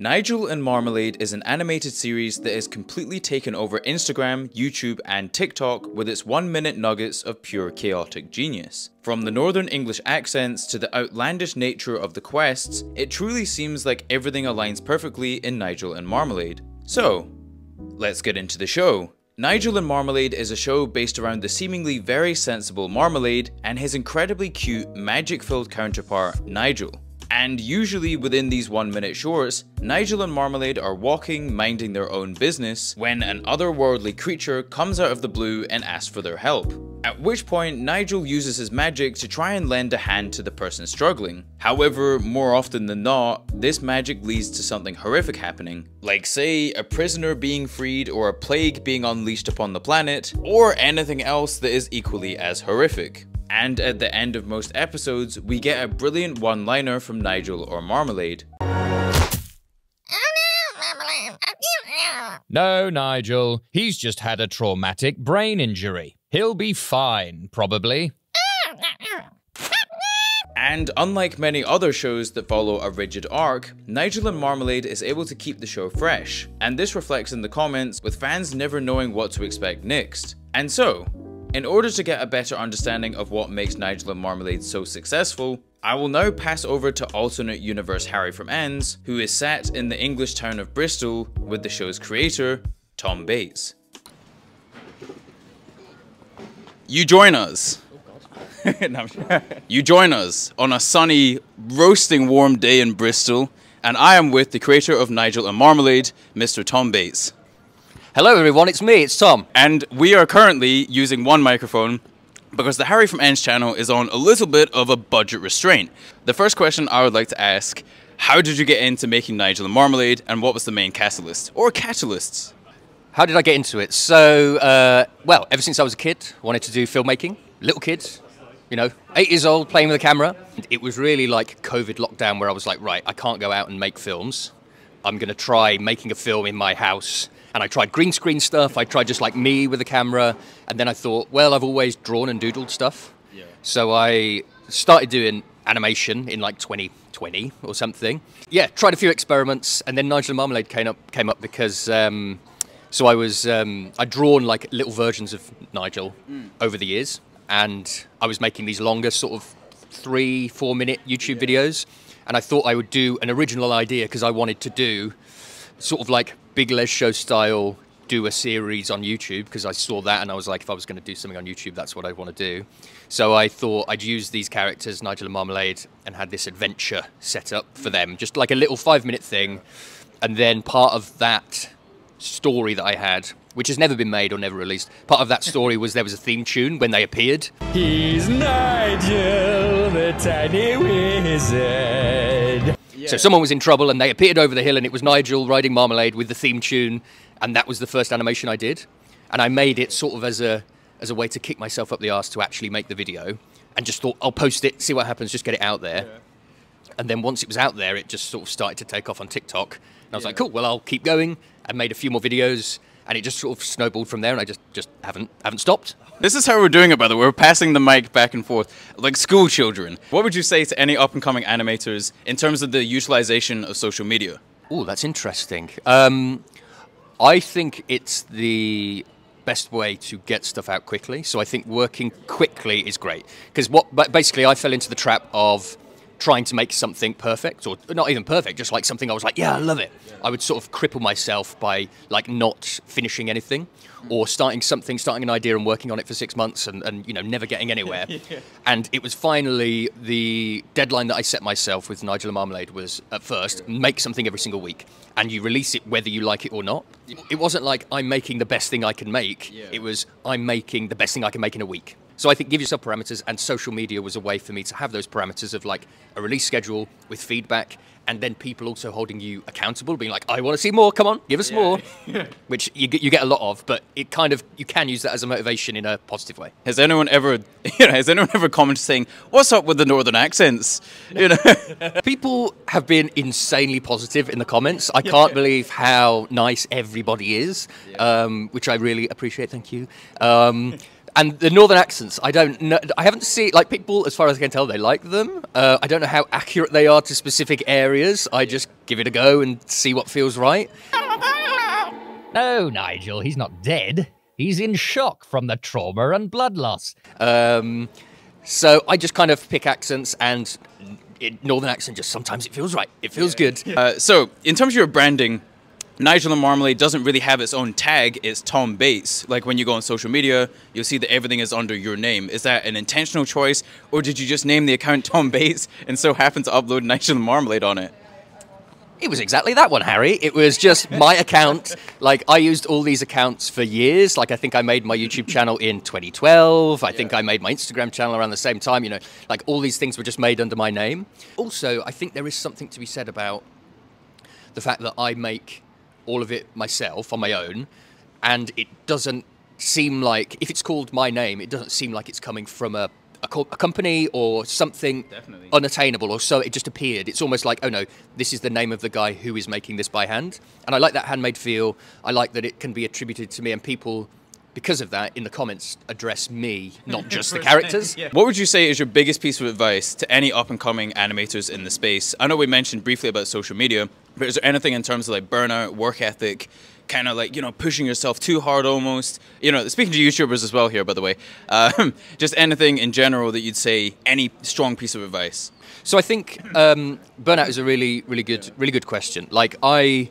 Nigel and Marmalade is an animated series that has completely taken over Instagram, YouTube, and TikTok with its one minute nuggets of pure chaotic genius. From the northern English accents to the outlandish nature of the quests, it truly seems like everything aligns perfectly in Nigel and Marmalade. So, let's get into the show. Nigel and Marmalade is a show based around the seemingly very sensible Marmalade and his incredibly cute, magic filled counterpart, Nigel. And usually within these one minute shorts, Nigel and Marmalade are walking, minding their own business, when an otherworldly creature comes out of the blue and asks for their help. At which point, Nigel uses his magic to try and lend a hand to the person struggling. However, more often than not, this magic leads to something horrific happening. Like say, a prisoner being freed or a plague being unleashed upon the planet, or anything else that is equally as horrific. And at the end of most episodes, we get a brilliant one liner from Nigel or Marmalade. No, Nigel. He's just had a traumatic brain injury. He'll be fine, probably. And unlike many other shows that follow a rigid arc, Nigel and Marmalade is able to keep the show fresh, and this reflects in the comments with fans never knowing what to expect next. And so, in order to get a better understanding of what makes Nigel and Marmalade so successful, I will now pass over to alternate universe Harry from Ends, who is set in the English town of Bristol with the show's creator, Tom Bates. You join us. Oh, you join us on a sunny, roasting warm day in Bristol, and I am with the creator of Nigel and Marmalade, Mr. Tom Bates. Hello, everyone. It's me. It's Tom. And we are currently using one microphone because the Harry from Ends channel is on a little bit of a budget restraint. The first question I would like to ask how did you get into making Nigel and Marmalade, and what was the main catalyst or catalysts? How did I get into it? So, uh, well, ever since I was a kid, wanted to do filmmaking. Little kid, you know, eight years old, playing with a camera. It was really like COVID lockdown where I was like, right, I can't go out and make films. I'm going to try making a film in my house and I tried green screen stuff. I tried just like me with a camera, and then I thought, well, I've always drawn and doodled stuff. Yeah. So I started doing animation in like 2020 or something. Yeah, tried a few experiments, and then Nigel and Marmalade came up came up because. Um, so I was um, I'd drawn like little versions of Nigel mm. over the years, and I was making these longer sort of three four minute YouTube yeah. videos, and I thought I would do an original idea because I wanted to do sort of like Big Lez Show style do a series on YouTube because I saw that and I was like, if I was going to do something on YouTube, that's what I want to do. So I thought I'd use these characters, Nigel and Marmalade, and had this adventure set up for them, just like a little five minute thing. And then part of that story that I had, which has never been made or never released, part of that story was there was a theme tune when they appeared. He's Nigel, the tiny wizard. So someone was in trouble and they appeared over the hill and it was Nigel riding Marmalade with the theme tune and that was the first animation I did. And I made it sort of as a as a way to kick myself up the arse to actually make the video and just thought I'll post it, see what happens, just get it out there. Yeah. And then once it was out there, it just sort of started to take off on TikTok. And I was yeah. like, cool, well I'll keep going. I made a few more videos and it just sort of snowballed from there, and I just just haven't haven't stopped. This is how we're doing it, by the way. We're passing the mic back and forth like school children. What would you say to any up and coming animators in terms of the utilization of social media? Oh, that's interesting. Um, I think it's the best way to get stuff out quickly. So I think working quickly is great because what basically I fell into the trap of trying to make something perfect or not even perfect just like something i was like yeah i love it yeah. i would sort of cripple myself by like not finishing anything hmm. or starting something starting an idea and working on it for six months and, and you know never getting anywhere yeah. and it was finally the deadline that i set myself with nigel and marmalade was at first make something every single week and you release it whether you like it or not it wasn't like i'm making the best thing i can make yeah. it was i'm making the best thing i can make in a week so I think give yourself parameters, and social media was a way for me to have those parameters of like a release schedule with feedback, and then people also holding you accountable, being like, "I want to see more. Come on, give us yeah. more," which you get you get a lot of, but it kind of you can use that as a motivation in a positive way. Has anyone ever, you know, has anyone ever commented saying, "What's up with the northern accents?" You know, people have been insanely positive in the comments. I can't believe how nice everybody is, yeah. um, which I really appreciate. Thank you. Um, And the northern accents, I don't know. I haven't seen like people, as far as I can tell, they like them. Uh, I don't know how accurate they are to specific areas. I just give it a go and see what feels right. No, Nigel, he's not dead. He's in shock from the trauma and blood loss. Um, so I just kind of pick accents and it, northern accent. Just sometimes it feels right. It feels good. Uh, so, in terms of your branding, Nigel and Marmalade doesn't really have its own tag. It's Tom Bates. Like when you go on social media, you'll see that everything is under your name. Is that an intentional choice, or did you just name the account Tom Bates and so happen to upload Nigel and Marmalade on it? It was exactly that one, Harry. It was just my account. Like I used all these accounts for years. Like I think I made my YouTube channel in 2012. I think I made my Instagram channel around the same time. You know, like all these things were just made under my name. Also, I think there is something to be said about the fact that I make all of it myself on my own, and it doesn't seem like if it's called my name, it doesn't seem like it's coming from a a, co- a company or something Definitely. unattainable or so it just appeared. It's almost like oh no this is the name of the guy who is making this by hand. And i like that handmade feel. I like that it can be attributed to me and people because of that in the comments address me not just the characters What would you say is your biggest piece of advice to any up and coming animators in the space? I know we mentioned briefly about social media, but is there anything in terms of like burnout, work ethic, kind of like, you know, pushing yourself too hard almost? You know, speaking to YouTubers as well here, by the way, um, just anything in general that you'd say, any strong piece of advice? So I think um, burnout is a really, really good, really good question. Like I,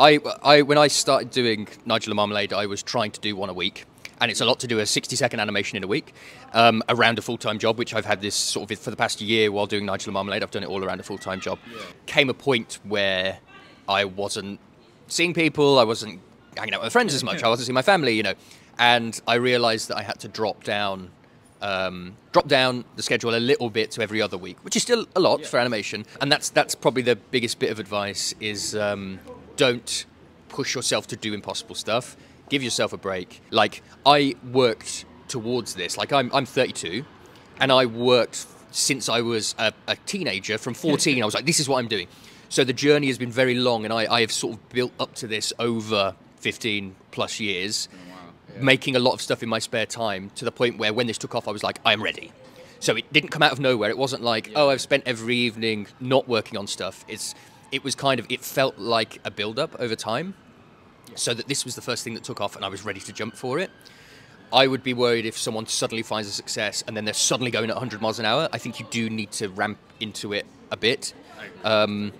I, I, when I started doing Nigel and Marmalade, I was trying to do one a week, and it's a lot to do a sixty-second animation in a week um, around a full-time job, which I've had this sort of for the past year while doing Nigel and Marmalade. I've done it all around a full-time job. Came a point where I wasn't seeing people, I wasn't hanging out with friends as much, I wasn't seeing my family, you know, and I realised that I had to drop down um, drop down the schedule a little bit to every other week, which is still a lot for animation. And that's that's probably the biggest bit of advice is um, don't push yourself to do impossible stuff. Give yourself a break. Like I worked towards this. Like I'm I'm 32, and I worked since I was a, a teenager. From 14, I was like, this is what I'm doing. So the journey has been very long, and I, I have sort of built up to this over 15 plus years oh, making a lot of stuff in my spare time to the point where when this took off, I was like, I'm ready. So it didn't come out of nowhere. It wasn't like, oh, I've spent every evening not working on stuff. It's, it was kind of, it felt like a build up over time. So that this was the first thing that took off and I was ready to jump for it. I would be worried if someone suddenly finds a success and then they're suddenly going at 100 miles an hour. I think you do need to ramp into it a bit. Um,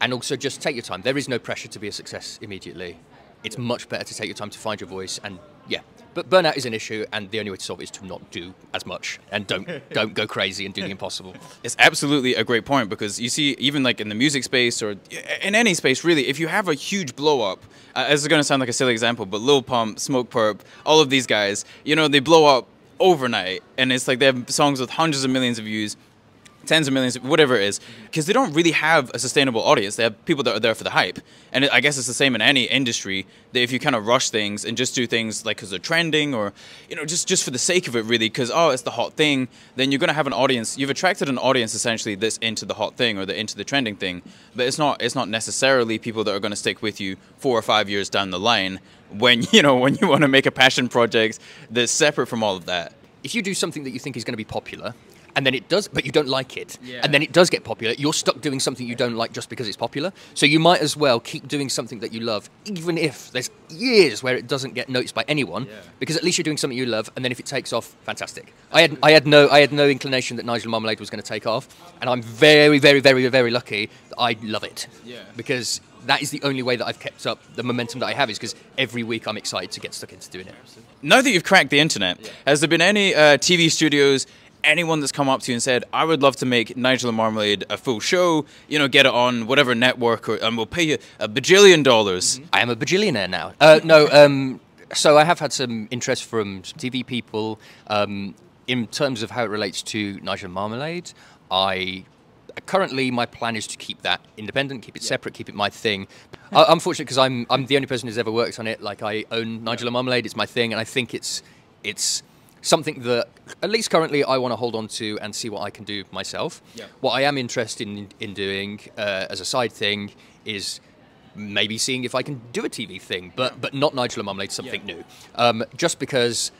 and also just take your time. There is no pressure to be a success immediately. It's much better to take your time to find your voice and yeah. But burnout is an issue and the only way to solve it is to not do as much and don't don't go crazy and do the impossible. It's absolutely a great point because you see, even like in the music space or in any space, really, if you have a huge blow up, uh, this is going to sound like a silly example, but Lil Pump, Smokepurpp, all of these guys, you know, they blow up overnight and it's like they have songs with hundreds of millions of views tens of millions, whatever it is, because they don't really have a sustainable audience. They have people that are there for the hype, and I guess it's the same in any industry. That if you kind of rush things and just do things like because they're trending, or you know, just just for the sake of it, really, because oh, it's the hot thing, then you're gonna have an audience. You've attracted an audience essentially that's into the hot thing or the into the trending thing, but it's not it's not necessarily people that are gonna stick with you four or five years down the line when you know when you want to make a passion project that's separate from all of that. If you do something that you think is going to be popular and then it does, but you don't like it, Yeah. and then it does get popular, you're stuck doing something you don't like just because it's popular. So you might as well keep doing something that you love, even if there's years where it doesn't get noticed by anyone, because at least you're doing something you love, and then if it takes off, fantastic. I had I had no I had no inclination that Nigel Marmalade was going to take off, and I'm very very very very lucky that I love it. Yeah. Because that is the only way that I've kept up the momentum that I have is because every week I'm excited to get stuck into doing it. now that you've cracked the internet, has there been any uh, TV studios, anyone that's come up to you and said, "I would love to make Nigel and Marmalade a full show, you know, get it on whatever network, or, and we'll pay you a bajillion dollars." I am a bajillionaire now. Uh, no, um, so I have had some interest from some TV people um, in terms of how it relates to Nigel and Marmalade. I currently my plan is to keep that independent, keep it separate, keep it my thing. I, I'm fortunate because I'm I'm the only person who's ever worked on it. Like I own Nigel and Marmalade, it's my thing, and I think it's it's something that at least currently I want to hold on to and see what I can do myself. Yeah. What I am interested in, in doing uh, as a side thing is maybe seeing if I can do a TV thing, but but not Nigel and Marmalade, something new. Um, just because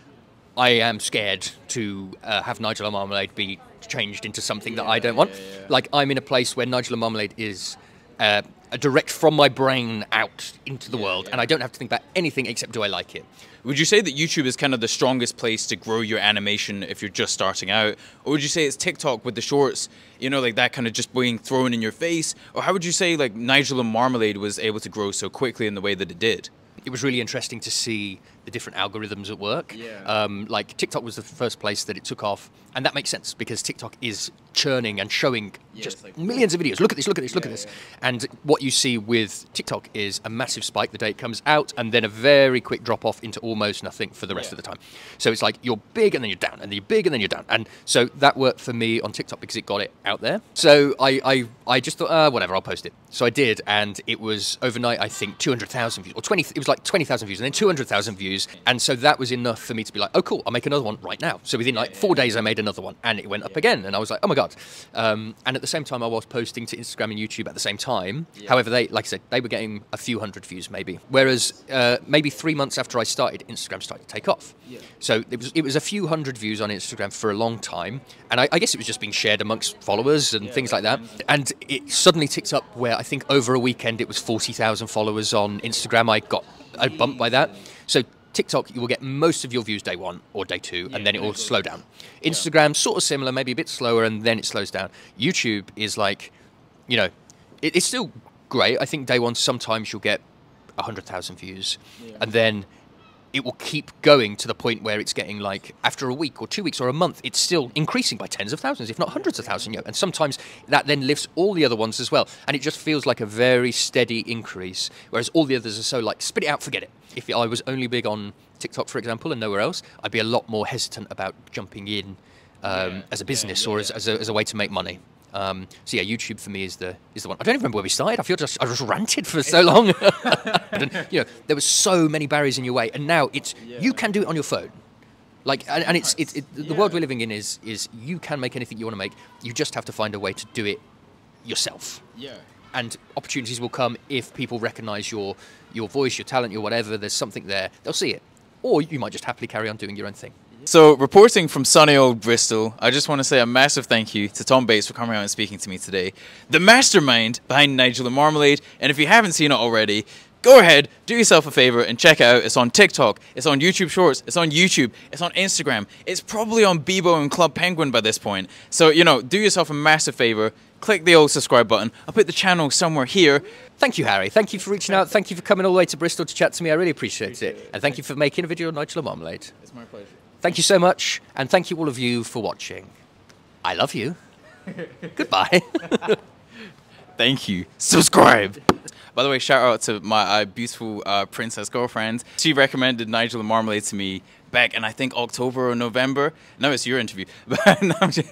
I am scared to uh, have Nigel and Marmalade be changed into something that I don't want. Like I'm in a place where Nigel and Marmalade is uh, direct from my brain out into the world, and I don't have to think about anything except do I like it. Would you say that YouTube is kind of the strongest place to grow your animation if you're just starting out? Or would you say it's TikTok with the shorts, you know, like that kind of just being thrown in your face? Or how would you say like Nigel and Marmalade was able to grow so quickly in the way that it did? It was really interesting to see the different algorithms at work. Yeah. Um, like TikTok was the first place that it took off, and that makes sense because TikTok is churning and showing just like- millions of videos. Look at this, look at this, look at this. And what you see with TikTok is a massive spike the day it comes out, and then a very quick drop off into almost nothing for the rest of the time. So it's like you're big and then you're down, and then you're big and then you're down. And so that worked for me on TikTok because it got it out there. So I, I, I just thought, uh, whatever, I'll post it. So I did, and it was overnight, I think, 200,000 views, or 20, it was like 20,000 views, and then 200,000 views. And so that was enough for me to be like, oh, cool, I'll make another one right now. So within like four days, I made another one, and it went up again. And I was like, oh my God. Um, and at the same time, I was posting to Instagram and YouTube at the same time. However, they, like I said, they were getting a few hundred views maybe. Whereas uh, maybe three months after I started, Instagram started to take off. So it was, it was a few hundred views on Instagram for a long time. And I, I guess it was just being shared amongst followers and things like that. And it suddenly ticked up where I think over a weekend it was 40,000 followers on Instagram. I got a bump by that. So TikTok, you will get most of your views day one or day two, and then it will slow down. Instagram, sort of similar, maybe a bit slower, and then it slows down. YouTube is like, you know, it, it's still great. I think day one, sometimes you'll get 100,000 views, and then it will keep going to the point where it's getting like after a week or two weeks or a month, it's still increasing by tens of thousands, if not hundreds of thousands. You know? And sometimes that then lifts all the other ones as well. And it just feels like a very steady increase, whereas all the others are so like, spit it out, forget it. If I was only big on TikTok, for example, and nowhere else, I'd be a lot more hesitant about jumping in um, as a business or as, as, a, as a way to make money. Um, so yeah, YouTube for me is the is the one. I don't even remember where we started. I feel just I just ranted for so long. You know, there were so many barriers in your way, and now it's you can do it on your phone. Like, and, and it's, it's it, the world we're living in is is you can make anything you want to make. You just have to find a way to do it yourself. Yeah. And opportunities will come if people recognise your your voice, your talent, your whatever. There's something there. They'll see it, or you might just happily carry on doing your own thing. So, reporting from sunny old Bristol, I just want to say a massive thank you to Tom Bates for coming out and speaking to me today. The mastermind behind Nigel and Marmalade. And if you haven't seen it already, go ahead, do yourself a favor and check it out. It's on TikTok, it's on YouTube Shorts, it's on YouTube, it's on Instagram. It's probably on Bebo and Club Penguin by this point. So, you know, do yourself a massive favor. Click the old subscribe button. I'll put the channel somewhere here. Thank you, Harry. Thank you for reaching out. Thank you for coming all the way to Bristol to chat to me. I really appreciate, it. And thank you for making a video on Nigel Marmalade. It's my pleasure. Thank you so much, and thank you all of you for watching. I love you. Goodbye. Thank you. Subscribe. By the way, shout out to my uh, beautiful uh, princess girlfriend. She recommended Nigel and Marmalade to me back in I think October or November. No, it's your interview. But no, I'm just-